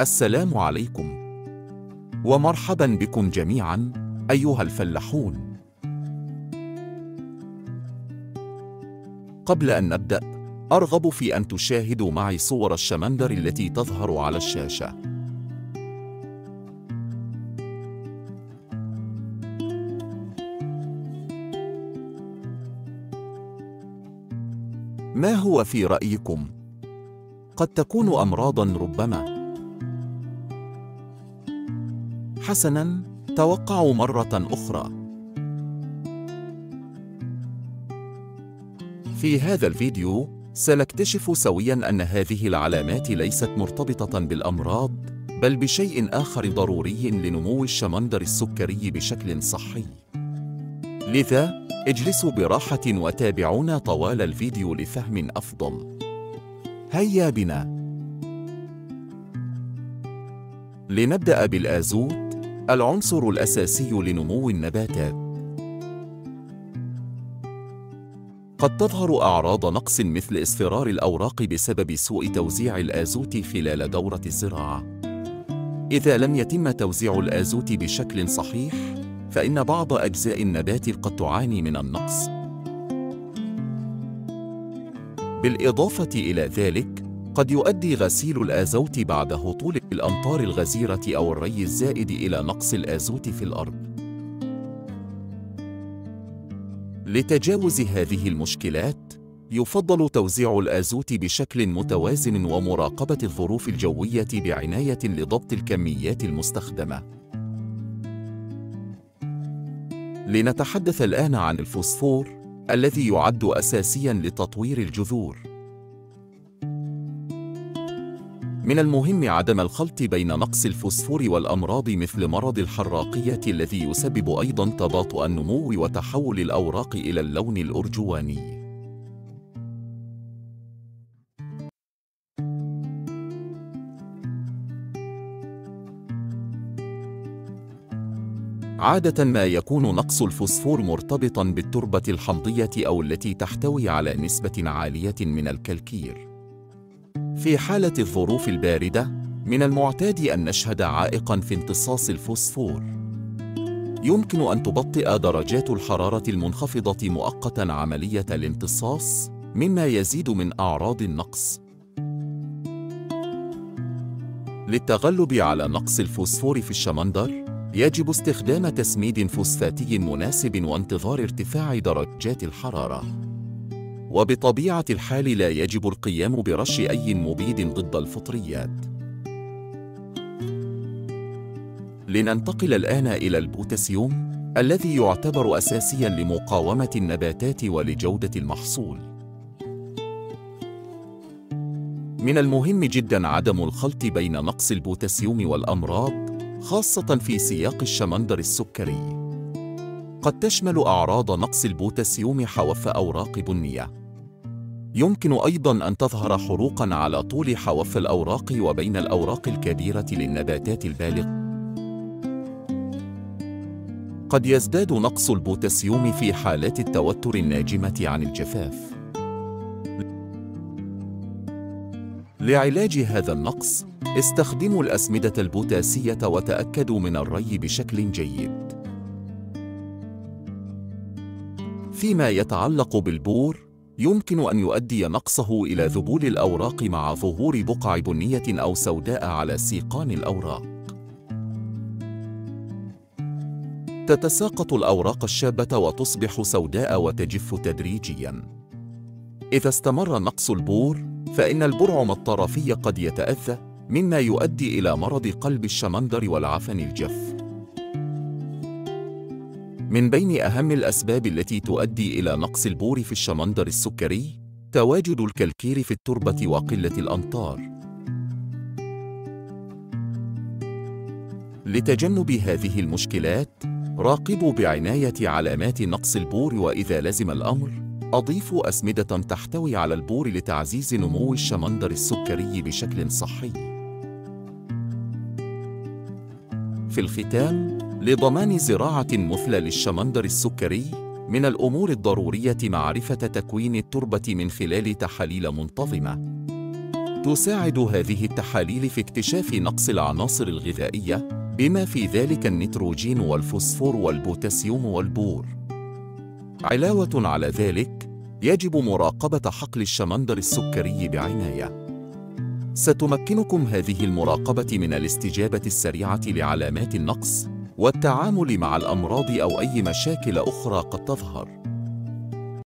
السلام عليكم. ومرحبا بكم جميعا أيها الفلاحون. قبل أن نبدأ أرغب في أن تشاهدوا معي صور الشمندر التي تظهر على الشاشة. ما هو في رأيكم؟ قد تكون أمراضا ربما. حسنا توقعوا مرة أخرى. في هذا الفيديو سنكتشف سويا أن هذه العلامات ليست مرتبطة بالأمراض بل بشيء آخر ضروري لنمو الشمندر السكري بشكل صحي. لذا اجلسوا براحة وتابعونا طوال الفيديو لفهم أفضل. هيا بنا. لنبدأ بالآزوت العنصر الأساسي لنمو النباتات قد تظهر أعراض نقص مثل اصفرار الأوراق بسبب سوء توزيع الآزوت خلال دورة الزراعة إذا لم يتم توزيع الآزوت بشكل صحيح فإن بعض أجزاء النبات قد تعاني من النقص. بالإضافة إلى ذلك، قد يؤدي غسيل الآزوت بعد هطول الأمطار الغزيرة أو الري الزائد إلى نقص الآزوت في الأرض. لتجاوز هذه المشكلات، يفضل توزيع الآزوت بشكل متوازن ومراقبة الظروف الجوية بعناية لضبط الكميات المستخدمة. لنتحدث الآن عن الفوسفور الذي يعد أساسياً لتطوير الجذور. من المهم عدم الخلط بين نقص الفوسفور والأمراض مثل مرض الحراقية الذي يسبب أيضاً تباطؤ النمو وتحول الأوراق إلى اللون الأرجواني. عادة ما يكون نقص الفوسفور مرتبطا بالتربة الحمضية أو التي تحتوي على نسبة عالية من الكلكير. في حالة الظروف الباردة، من المعتاد أن نشهد عائقا في امتصاص الفوسفور. يمكن أن تبطئ درجات الحرارة المنخفضة مؤقتا عملية الامتصاص، مما يزيد من أعراض النقص. للتغلب على نقص الفوسفور في الشمندر، يجب استخدام تسميد فوسفاتي مناسب وانتظار ارتفاع درجات الحرارة. وبطبيعة الحال لا يجب القيام برش أي مبيد ضد الفطريات. لننتقل الآن إلى البوتاسيوم الذي يعتبر أساسياً لمقاومة النباتات ولجودة المحصول. من المهم جداً عدم الخلط بين نقص البوتاسيوم والأمراض خاصة في سياق الشمندر السكري. قد تشمل أعراض نقص البوتاسيوم حواف أوراق بنية. يمكن أيضاً أن تظهر حروقاً على طول حواف الأوراق وبين الأوراق الكبيرة للنباتات البالغة. قد يزداد نقص البوتاسيوم في حالات التوتر الناجمة عن الجفاف. لعلاج هذا النقص، استخدموا الأسمدة البوتاسية وتأكدوا من الري بشكل جيد. فيما يتعلق بالبور، يمكن أن يؤدي نقصه إلى ذبول الأوراق مع ظهور بقع بنية أو سوداء على سيقان الأوراق. تتساقط الأوراق الشابة وتصبح سوداء وتجف تدريجياً. إذا استمر نقص البور، فإن البرعم الطرفي قد يتأذى مما يؤدي إلى مرض قلب الشمندر والعفن الجف. من بين أهم الأسباب التي تؤدي إلى نقص البور في الشمندر السكري تواجد الكلكير في التربة وقلة الأمطار. لتجنب هذه المشكلات، راقبوا بعناية علامات نقص البور وإذا لزم الأمر، أضيفوا أسمدة تحتوي على البور لتعزيز نمو الشمندر السكري بشكل صحي. في الختام، لضمان زراعة مثلى للشمندر السكري، من الأمور الضرورية معرفة تكوين التربة من خلال تحاليل منتظمة. تساعد هذه التحاليل في اكتشاف نقص العناصر الغذائية بما في ذلك النيتروجين والفوسفور والبوتاسيوم والبور. علاوة على ذلك، يجب مراقبة حقل الشمندر السكري بعناية. ستمكنكم هذه المراقبة من الاستجابة السريعة لعلامات النقص والتعامل مع الأمراض أو أي مشاكل أخرى قد تظهر.